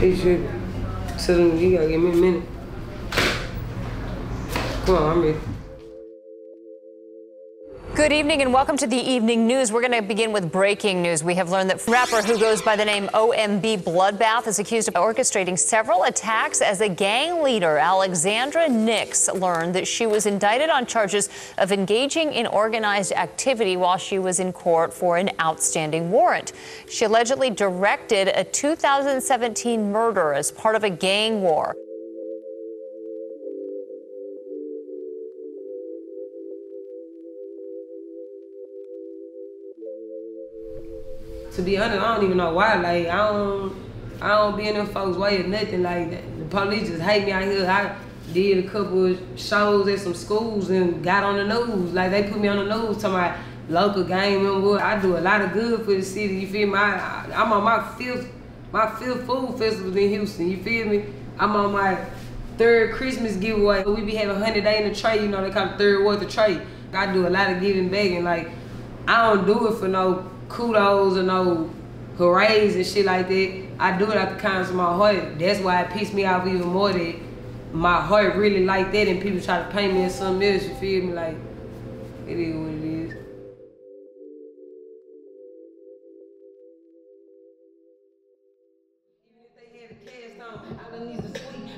He should. Tell you gotta give me a minute. Come on, I'm ready. Good evening and welcome to the evening news. We're going to begin with breaking news. We have learned that rapper who goes by the name OMB Bloodbath is accused of orchestrating several attacks as a gang leader. Alexandra Nicks learned that she was indicted on charges of engaging in organized activity while she was in court for an outstanding warrant. She allegedly directed a 2017 murder as part of a gang war. To be honest, I don't even know why. Like I don't, I don't be in them folks' way or nothing. Like that. the police just hate me out here. I did a couple of shows at some schools and got on the news. Like they put me on the news talking about local game and what. I do a lot of good for the city. You feel me? I, I'm on my fifth, my fifth food festival in Houston. You feel me? I'm on my third Christmas giveaway. We be having 100 day in the tray. You know they call it third worth of tray. I do a lot of giving back and like I don't do it for no kudos or no hoorays and shit like that. I do it out the kindness of my heart. That's why it pissed me off even more that my heart really like that and people try to paint me as something else, you feel me? Like, it is what it is.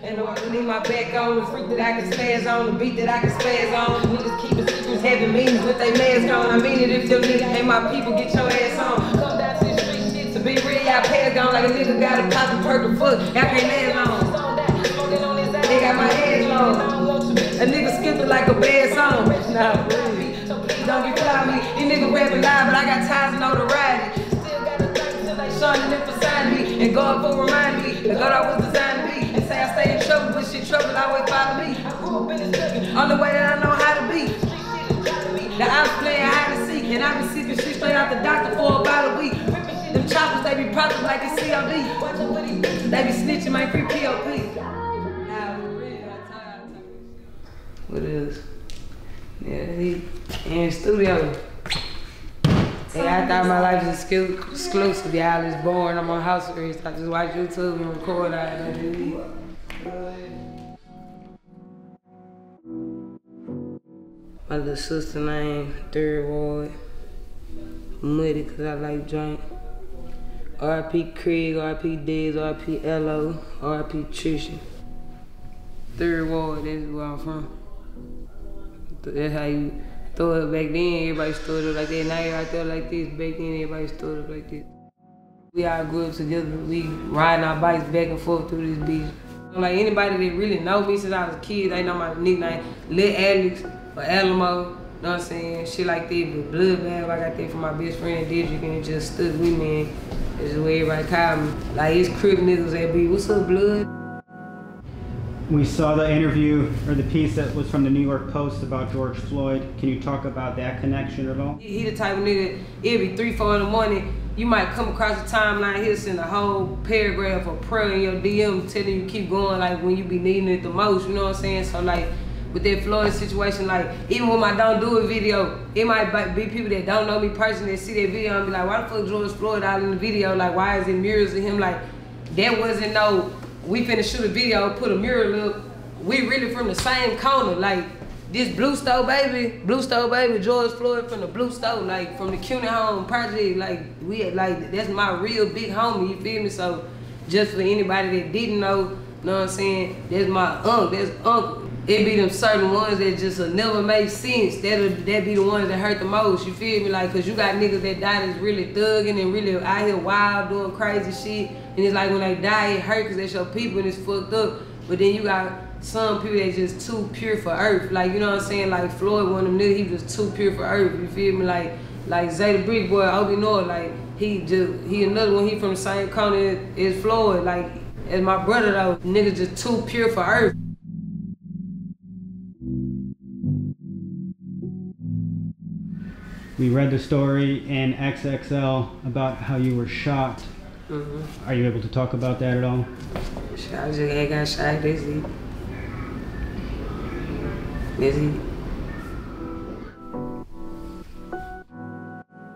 And I lean my back on the freak that I can spaz on, the beat that I can spaz on. Niggas keeping secrets, having meetings with they mask on. I mean it if your nigga ain't my people, get your ass on. Come down to the street shit to be real, y'all pass on like a nigga got a perk the foot. Y'all can't last long. They got my ass long. A nigga skipping like a bad song. Nah, please. Don't get fly me. These niggas rapping live, but I got ties and notoriety. Still got a thing till they shine and beside me. And God for remind me that God I was designed to be. And say I stay in trouble, but shit trouble always follow me. I grew up in the struggle. Only way that I know how to be. And I be shit straight out the doctor for about a week. Them choppers, they be profit like it's COD. They be snitching my free POP. What is? Yeah, he in the studio. Yeah, I thought my life was exclusive. Yeah, I was born. I'm on house arrest. I just watch YouTube and record out of TV. My little sister name, Third Ward. Muddy, cause I like drink. RP Craig, RP Diz, RP Lo, RP Trisha. Third Ward, that's where I'm from. That's how you throw it back then. Everybody stood up like that. Now you're out there like this. Back then, everybody stood up like this. We all grew up together. We riding our bikes back and forth through this beach. Like anybody that really know me since I was a kid, they know my nickname, Lil Alex or Alamo. Know what I'm saying? Shit like that. But Bloodbath, I got that from my best friend Didrik, and it just stuck with me. This is what everybody call me. Like it's crib niggas that be, what's up, blood? We saw the interview or the piece that was from the New York Post about George Floyd. Can you talk about that connection at all? He the type of nigga, it'll be three, four in the morning, you might come across the timeline, he'll send a whole paragraph of prayer in your DM telling you keep going like when you be needing it the most, you know what I'm saying? So like with that Floyd situation, like even when I don't do a video, it might be people that don't know me personally that see that video and be like, why the fuck George Floyd out in the video? Like why is it mirrors of him? Like that wasn't no we finna shoot a video, put a mural up. We really from the same corner. Like this Blue Stove baby, Blue Stove baby, George Floyd from the Blue Stove, like from the Cuney Home Project. Like we like that's my real big homie. You feel me? So just for anybody that didn't know, know what I'm saying? That's my uncle. That's uncle. It be them certain ones that just will never make sense. That'll that be the ones that hurt the most. You feel me? Like, cause you got niggas that died is really thugging and really out here wild doing crazy shit. And it's like when they die, it hurt cause that's your people and it's fucked up. But then you got some people that just too pure for earth. Like, you know what I'm saying? Like Floyd, one of them niggas, he was too pure for earth. You feel me? Like, like Zay the Brick Boy, Obi North, like he just he another one. He from the same corner as Floyd. Like as my brother though, niggas just too pure for earth. We read the story in XXL about how you were shot. Mm-hmm. Are you able to talk about that at all? I just ain't got shot. That's it.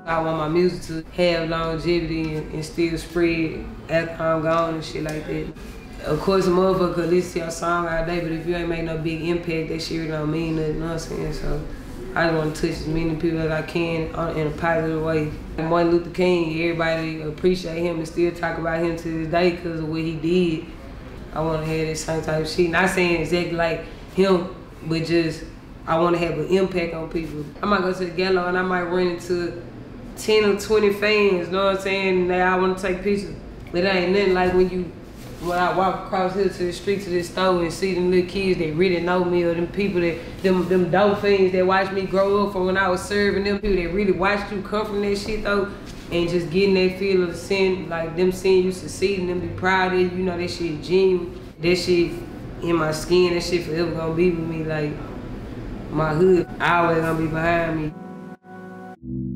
I want my music to have longevity and, and still spread after I'm gone and shit like that. Of course, a motherfucker could listen to your song all day, but if you ain't make no big impact, that shit don't mean nothing, you know what I'm saying? So I just want to touch as many people as I can uh, in a positive way. Martin Luther King, everybody appreciate him and still talk about him to this day because of what he did. I want to have that same type of shit. Not saying exactly like him, but just I want to have an impact on people. I might go to the gallo and I might run into 10 or 20 fans, you know what I'm saying? That I want to take pictures. But it ain't nothing like when you when I walk across here to the street to this store and see them little kids that really know me or them people that them them dope fiends that watched me grow up from when I was serving them people that really watched you come from that shit though and just getting that feel of seeing like them seeing you succeed and them be proud of you, you know that shit genuine. That shit in my skin, that shit forever gonna be with me like my hood always gonna be behind me.